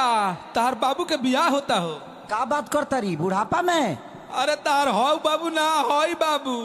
भैया तार बाबू के बियाह होता हो? का बात करता रही बुढ़ापा में? अरे तार हो बाबू ना हो बाबू।